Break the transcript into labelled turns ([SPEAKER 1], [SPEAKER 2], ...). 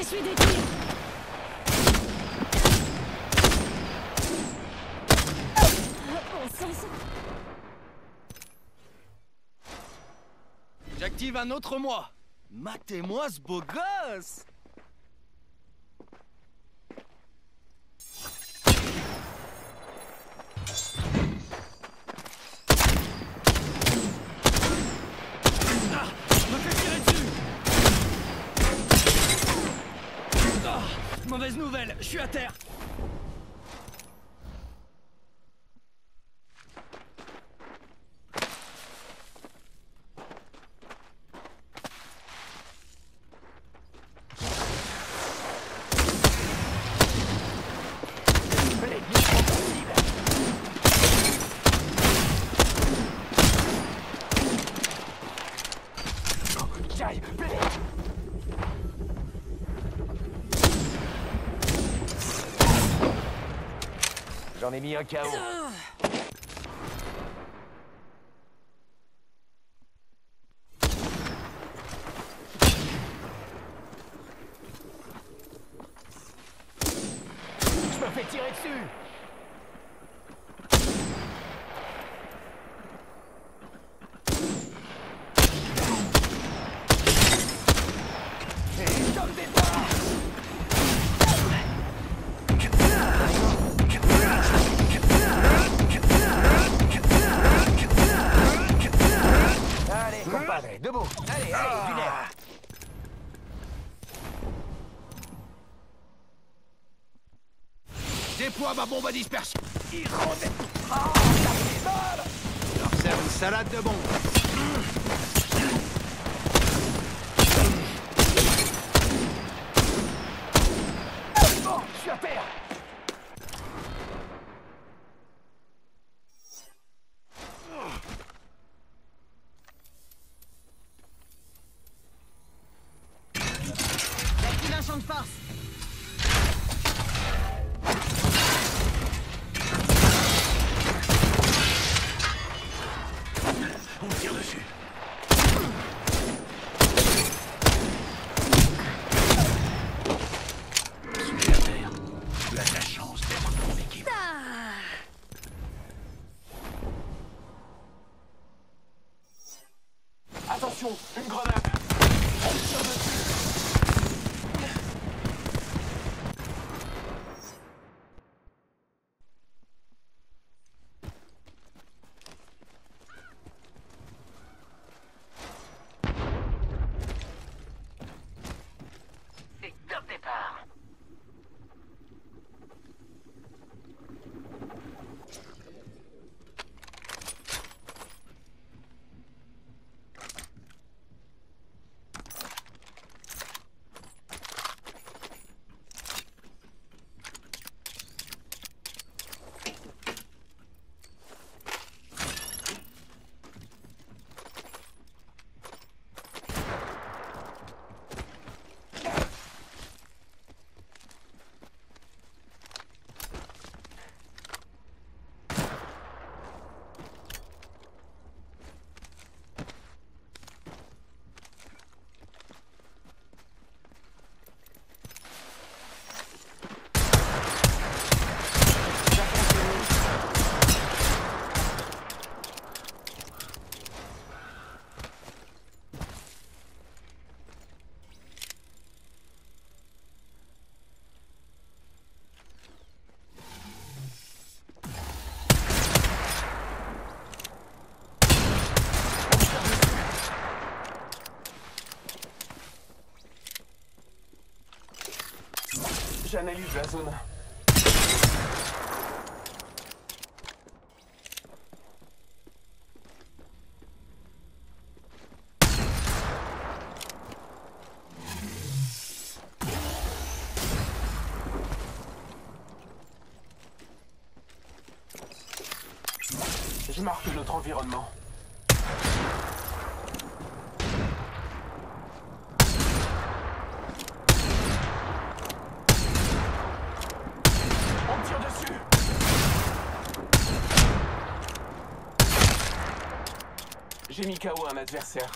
[SPEAKER 1] Bon sens.
[SPEAKER 2] J'active un autre moi. Matez-moi ce beau gosse Ah Me fait tirer dessus Ah Mauvaise nouvelle, je suis à terre
[SPEAKER 3] J'en ai mis un KO. Je me fais tirer dessus Allez, allez, nerf
[SPEAKER 2] Déploie ma bombe à dispersion.
[SPEAKER 3] Il rendait... Oh, ça
[SPEAKER 2] leur sers une salade de bombes.
[SPEAKER 3] Oh, je suis à terre
[SPEAKER 4] J'active un champ de force.
[SPEAKER 3] On me tire dessus. Tu as la chance d'être dans mon équipe. Attention, une grenade On tire dessus J'analyse la zone. Je marque notre environnement. On me tire dessus J'ai mis KO un adversaire.